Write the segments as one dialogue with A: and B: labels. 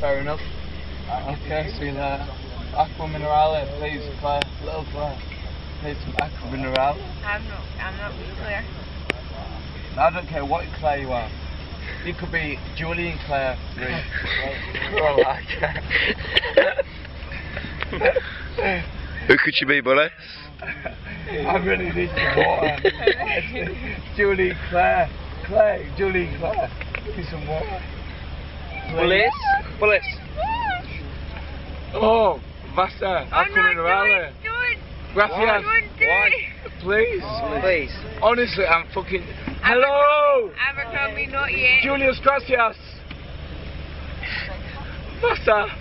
A: fair enough. Okay, see you later. Aqua Minerale, please, Claire. Little Claire. Need some Aqua Minerale.
B: I'm not, I'm not clear.
A: I don't care what Claire you are. You could be Julian Claire. Reed. oh, I care.
C: Who could you be, Bully?
A: I really need some water. Julie Claire. Claire, Julie Claire. Give me some water.
D: Bullets? Bullets.
A: Oh, Vasa.
B: I'm
A: Aqua
B: not
A: Minerale.
B: doing, doing,
A: Gracias.
B: doing, doing.
A: Please.
D: Please.
A: Honestly, I'm fucking. Hello!
B: Abercrombie, not yet.
A: Julius Gracias. Vasa.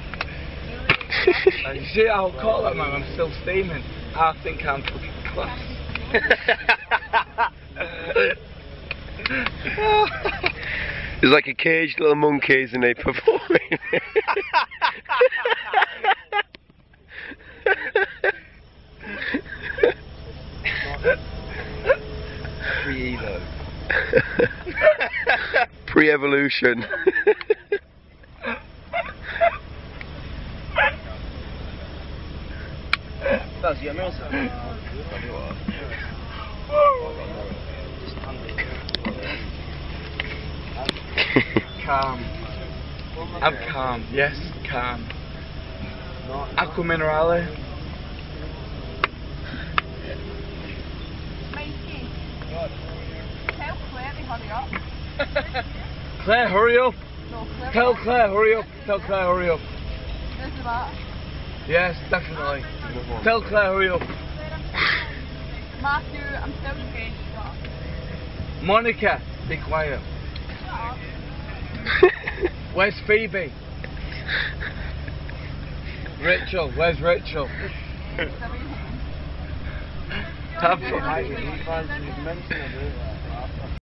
A: You see, I'll call that man. I'm still steaming. I think I'm fucking class.
C: It's like a caged little monkey, isn't he, performing?
A: Free Evo.
C: Pre-evolution.
D: Does you know
A: Calm. I'm calm. Yes, calm. Aqua Minerale.
B: Mikey. Tell Claire to hurry up.
A: Claire, hurry up.
B: No, Claire.
A: Tell Claire, hurry up. Tell Claire, hurry up.
B: There's the.
A: Yes, definitely. Tell Claire, hurry up.
B: Matthew, I'm still engaged. Up.
A: Monica, be quiet. Where's Phoebe? Rachel, where's Rachel? Have fun.